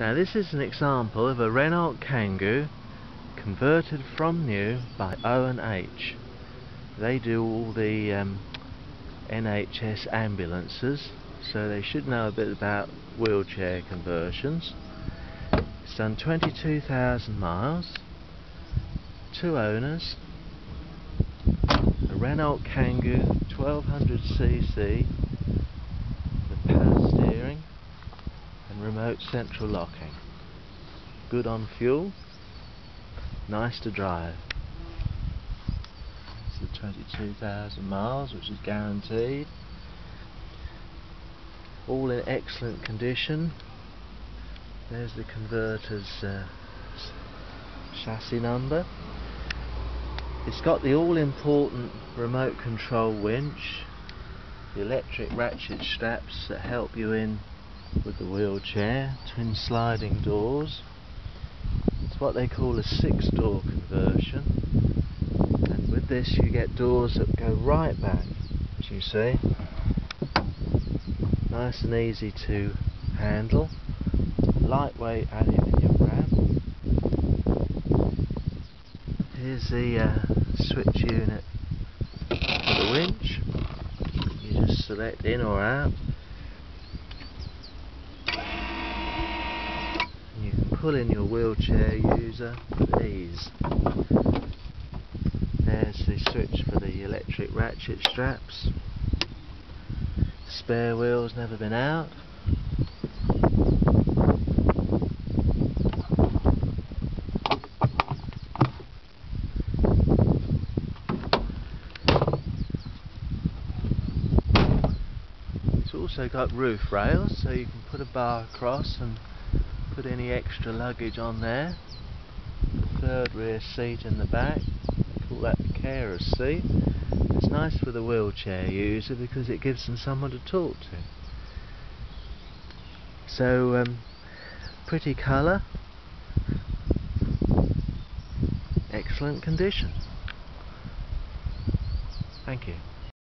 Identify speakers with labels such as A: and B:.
A: Now this is an example of a Renault Kangoo converted from new by O&H. They do all the um, NHS ambulances so they should know a bit about wheelchair conversions. It's done 22,000 miles, two owners, a Renault Kangoo 1200cc remote central locking. Good on fuel, nice to drive. It's the 22,000 miles which is guaranteed. All in excellent condition. There's the converter's uh, chassis number. It's got the all important remote control winch, the electric ratchet straps that help you in with the wheelchair, twin sliding doors. It's what they call a six door conversion. And with this you get doors that go right back, as you see. Nice and easy to handle. Lightweight aluminium wrap. Here's the uh, switch unit for the winch. You just select in or out. Pull in your wheelchair user please. There's the switch for the electric ratchet straps. Spare wheels never been out. It's also got roof rails so you can put a bar across and put any extra luggage on there. Third rear seat in the back, call that the carer's seat. It's nice for the wheelchair user because it gives them someone to talk to. So, um, pretty colour, excellent condition. Thank you.